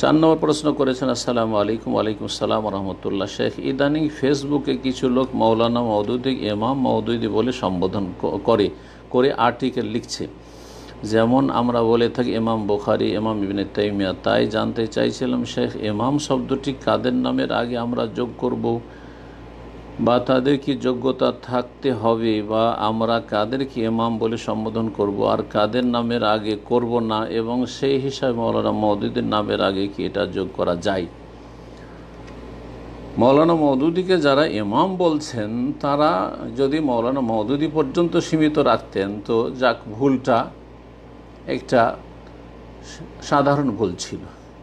চার নম্বর প্রশ্ন করেছেন, আসসালামু আলাইকুম আলাইকুম আসসালাম রহমতুল্লাহ শেখ, ইদানিং ফেসবুকে কিছু লোক মৌলানা মৌদুদি ইমাম মৌদুদি বলে সম্বোধন করে করে আর্টিকেল লিখছে। যেমন আমরা বলে থাকি, ইমাম বোখারি, ইমাম ইবিনে তাইমিয়া, তাই জানতে চাইছিলাম, শেখ, ইমাম শব্দটি কাদের নামের? আগে আমরা যোগ করব। বা তাদের কি যোগ্যতা থাকতে হবে বা আমরা কাদেরকে ইমাম বলে সম্বোধন করব আর কাদের নামের আগে করব না এবং সেই হিসাবে মৌলানা মৌদুদের নামের আগে কি এটা যোগ করা যায়? মৌলানা মৌদুদিকে যারা ইমাম বলছেন, তারা যদি মৌলানা মৌদুদি পর্যন্ত সীমিত রাখতেন, তো যাক, ভুলটা একটা সাধারণ ভুল ছিল।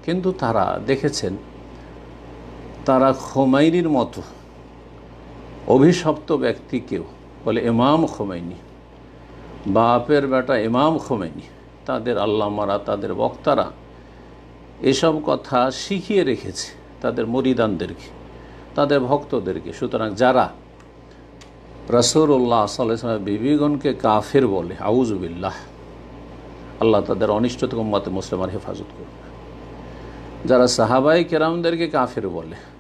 কিন্তু তারা দেখেছেন, তারা খোমাইনির মতো অভিশপ্ত ব্যক্তিকেও বলে ইমাম খোমাইনি। বাপের বেটা ইমাম খোমেনি তাদের আল্লামারা, তাদের বক্তারা এসব কথা শিখিয়ে রেখেছে তাদের মরিদানদেরকে, তাদের ভক্তদেরকে। সুতরাং যারা রসুল্লাহ সাল্লামের বিবিগণকে কাফের বলে আউজবিল্লাহ আল্লাহ তাদের অনিষ্ট থেকে মুসলিমার হেফাজত করবে যারা সাহাবাই কেরামদেরকে কাফের বলে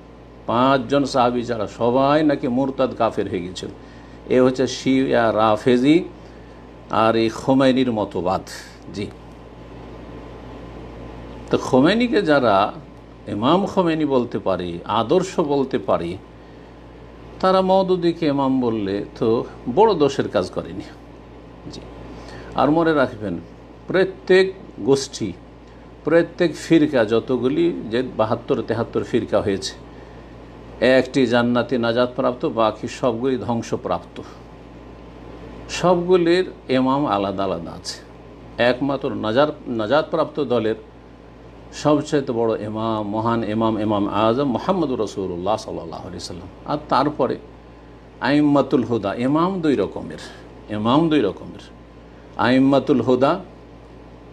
পাঁচজন সাহাবি যারা সবাই নাকি মুরতাদ কাফের হয়ে গেছিল এ হচ্ছে শিয়া, রাফেজি আর এই খোমেনির মতবাদ। জি। তো খোমেনিকে যারা ইমাম খোমেনি বলতে পারি, আদর্শ বলতে পারি, তারা মৌদুদিকে ইমাম বললে তো বড় দোষের কাজ করেনি। জি। আর মনে রাখবেন, প্রত্যেক গোষ্ঠী, প্রত্যেক ফিরকা যতগুলি যে বাহাত্তর তেহাত্তর ফিরকা হয়েছে একটি জান্নাতি নাজাদ প্রাপ্ত বাকি সবগুলি ধ্বংসপ্রাপ্ত। সবগুলির এমাম আলাদা আলাদা আছে। একমাত্র নাজার নাজাদপ্রাপ্ত দলের সবচেয়ে বড় এমাম মহান এমাম এমাম আজম মোহাম্মদ রসুল্লাহ সাল্লাহ সাল্লাম। আর তারপরে আইম্মাতুল হুদা এমাম দুই রকমের এমাম দুই রকমের। আইম্মাতুল হুদা,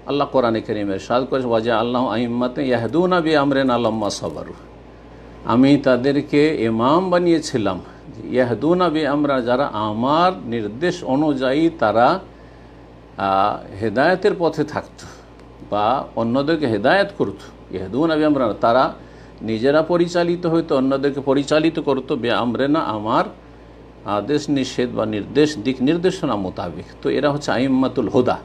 আল্লাহ কোরআনে করিমের সাদ করেছে, ওয়াজা আল্লাহ আইম্মাতে ইয়াহদুনা বি আমরেন আল্লাম্মা সবারু। আমি তাদেরকে এমাম বানিয়েছিলাম। ইয়াহদুনা বি আমরা যারা আমার নির্দেশ অনুযায়ী তারা হেদায়তের পথে থাকত বা অন্যদেরকে হেদায়ত করত। ইহাদুন আবি আমরা তারা নিজেরা পরিচালিত হইতো, অন্যদেরকে পরিচালিত করতো। বে আমরে না আমার আদেশ, নিষেধ বা নির্দেশ, দিক নির্দেশনা মোতাবেক। তো এরা হচ্ছে আইম্মাতুল হুদা।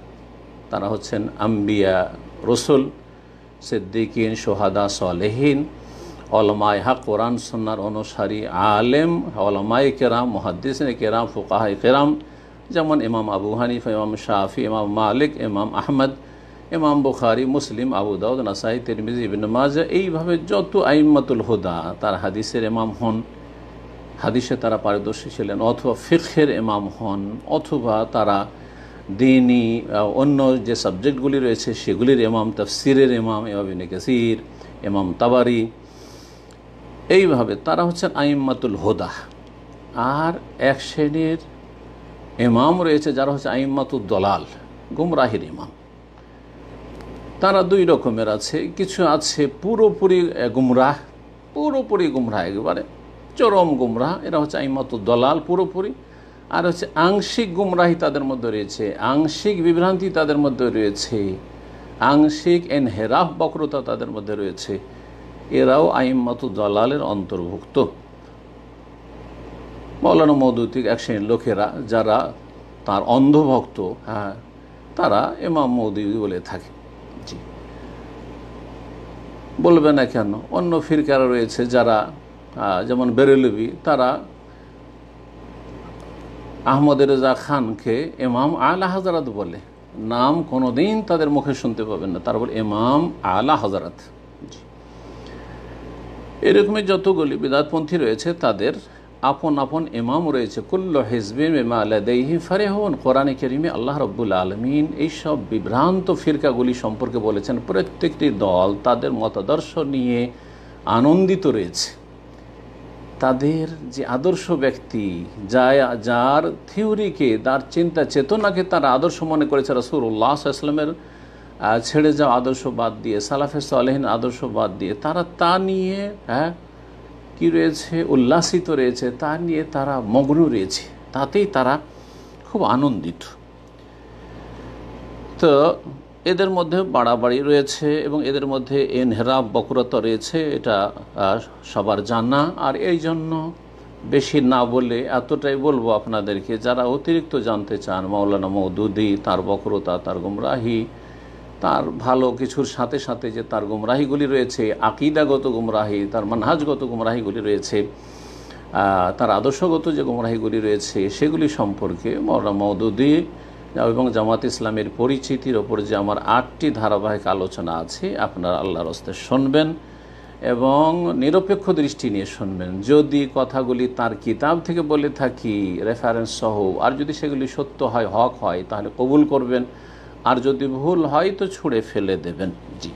তারা হচ্ছেন আম্বিয়া রসুল, সিদ্দিকিন, সোহাদা, সালেহীন। অলমায় হা কোরআন সন্ন্যার অনুসারী, আলেম অলমায় কেরাম, মহাদ্দিসিন কেরাম, ফুকাহাই কেরাম, যেমন ইমাম আবু হানিফ, ইমাম শাহি ইমাম মালিক, ইমাম আহমদ, ইমাম বুখারি, মুসলিম, আবু দাউদ, নাসাই, তিরমিজি, ইবিন মাজা এইভাবে যত আইম্মাতুল হুদা তার হাদিসের ইমাম হন, হাদিসে তারা পারদর্শী ছিলেন, অথবা ফিখের ইমাম হন, অথবা তারা দিনই অন্য যে সাবজেক্টগুলি রয়েছে, সেগুলির ইমাম, তফসিরের ইমাম ইমাবিন কাসির, ইমাম তাবারি এইভাবে, তারা হচ্ছেন আইম্মাতুল হুদা। আর এক শ্রেণির ইমাম রয়েছে যারা হচ্ছে আইম্মাতুল দলাল, গুমরাহির ইমাম। তারা দুই রকমের আছে, কিছু আছে পুরোপুরি গুমরাহ পুরোপুরি গুমরাহ একেবারে, চরম গুমরাহ, এরা হচ্ছে আইম্মাতুল দলাল পুরোপুরি। আর হচ্ছে আংশিক গুমরাহি তাদের মধ্যে রয়েছে, আংশিক বিভ্রান্তি তাদের মধ্যে রয়েছে, আংশিক এনহেরাফ বক্রতা তাদের মধ্যে রয়েছে। এরাও আইম্মাতু দলালের অন্তর্ভুক্ত। মৌলানা মৌদুতিক এক শ্রেণির লোকেরা, যারা তার অন্ধভক্ত হ্যাঁ তারা এমাম মৌদি বলে থাকে। জি। বলবে না কেন? অন্য ফিরকারা রয়েছে যারা যেমন বেরেলবি তারা আহমদ রেজা খানকে এমাম আলা হাজারাত বলে। নাম কোনোদিন তাদের মুখে শুনতে পাবেন না। তারপর এমাম আলা হাজারাত। এরকমই যতগুলি বিদাতপন্থী রয়েছে, তাদের আপন আপন ইমাম রয়েছে। কুল্ল হিজবিন ইমা আলাদেহি ফারেহন। কোরআনে কেরিমে আল্লাহ রব্বুল আলমিন এইসব বিভ্রান্ত ফিরকাগুলি সম্পর্কে বলেছেন। প্রত্যেকটি দল তাদের মতাদর্শ নিয়ে আনন্দিত রয়েছে। তাদের যে আদর্শ ব্যক্তি যা যার থিওরিকে, তার চিন্তা চেতনাকে তারা আদর্শ মনে করেছে রসুল্লাহ আসলামের ছেড়ে যাওয়া আদর্শ বাদ দিয়ে, সালাফে সালেহিন আদর্শ বাদ দিয়ে, তারা তা নিয়ে হ্যাঁ কি রয়েছে? উল্লাসিত রয়েছে, তা নিয়ে তারা মগ্ন রয়েছে, তাতেই তারা খুব আনন্দিত। তো এদের মধ্যে বাড়াবাড়ি রয়েছে এবং এদের মধ্যে এনহেরাব বক্রতা রয়েছে, এটা সবার জানা। আর এই জন্য বেশি না বলে এতটাই বলব আপনাদেরকে, যারা অতিরিক্ত জানতে চান, মাওলানা মৌদুদি তার বক্রতা, তার গুমরাহি তার ভালো কিছুর সাথে সাথে যে তার গুমরাহিগুলি রয়েছে, আকিদাগত গুমরাহি, তার মানহাজগত গুমরাহিগুলি রয়েছে তার আদর্শগত যে গুমরাহিগুলি রয়েছে, সেগুলি সম্পর্কে মৌলানা মৌদুদি এবং জামাত ইসলামের পরিচিতির ওপর যে আমার আটটি ধারাবাহিক আলোচনা আছে, আপনারা আল্লাহর হস্তে শুনবেন এবং নিরপেক্ষ দৃষ্টি নিয়ে শুনবেন। যদি কথাগুলি তার কিতাব থেকে বলে থাকি রেফারেন্স সহ, আর যদি সেগুলি সত্য হয়, হক হয়, তাহলে কবুল করবেন। আর যদি ভুল হয় তো ছুঁড়ে ফেলে দেবেন। জি।